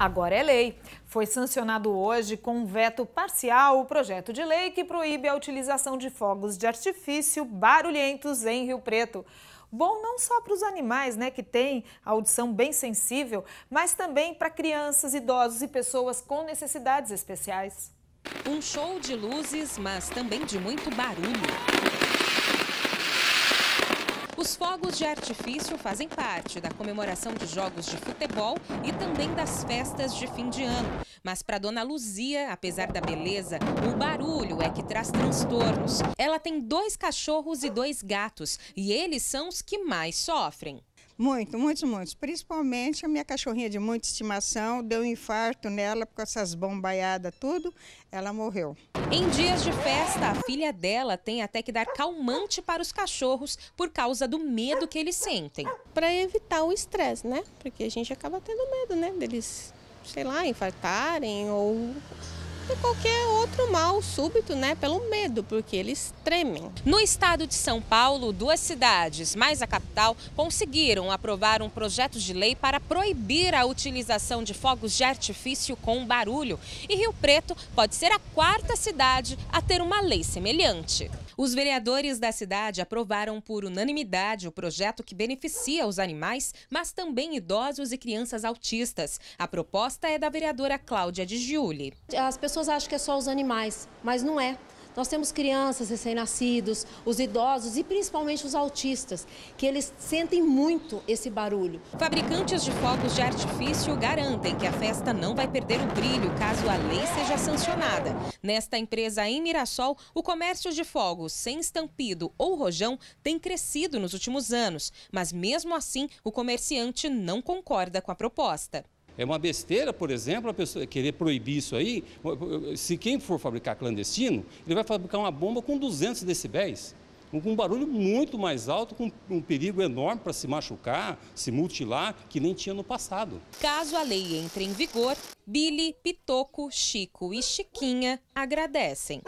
Agora é lei. Foi sancionado hoje com um veto parcial o projeto de lei que proíbe a utilização de fogos de artifício barulhentos em Rio Preto. Bom não só para os animais, né, que têm audição bem sensível, mas também para crianças, idosos e pessoas com necessidades especiais. Um show de luzes, mas também de muito barulho. Os fogos de artifício fazem parte da comemoração de jogos de futebol e também das festas de fim de ano. Mas para Dona Luzia, apesar da beleza, o barulho é que traz transtornos. Ela tem dois cachorros e dois gatos e eles são os que mais sofrem. Muito, muitos, muitos. Principalmente a minha cachorrinha de muita estimação, deu um infarto nela com essas bombaiadas, tudo, ela morreu. Em dias de festa, a filha dela tem até que dar calmante para os cachorros por causa do medo que eles sentem. Para evitar o estresse, né? Porque a gente acaba tendo medo, né? Deles, sei lá, infartarem ou qualquer outro mal súbito, né, pelo medo, porque eles tremem. No estado de São Paulo, duas cidades, mais a capital, conseguiram aprovar um projeto de lei para proibir a utilização de fogos de artifício com barulho. E Rio Preto pode ser a quarta cidade a ter uma lei semelhante. Os vereadores da cidade aprovaram por unanimidade o projeto que beneficia os animais, mas também idosos e crianças autistas. A proposta é da vereadora Cláudia de Giuli. As pessoas acham que é só os animais, mas não é. Nós temos crianças recém-nascidos, os idosos e principalmente os autistas, que eles sentem muito esse barulho. Fabricantes de fogos de artifício garantem que a festa não vai perder o brilho caso a lei seja sancionada. Nesta empresa em Mirassol, o comércio de fogos sem estampido ou rojão tem crescido nos últimos anos, mas mesmo assim o comerciante não concorda com a proposta. É uma besteira, por exemplo, a pessoa querer proibir isso aí. Se quem for fabricar clandestino, ele vai fabricar uma bomba com 200 decibéis, com um barulho muito mais alto, com um perigo enorme para se machucar, se mutilar, que nem tinha no passado. Caso a lei entre em vigor, Billy, Pitoco, Chico e Chiquinha agradecem.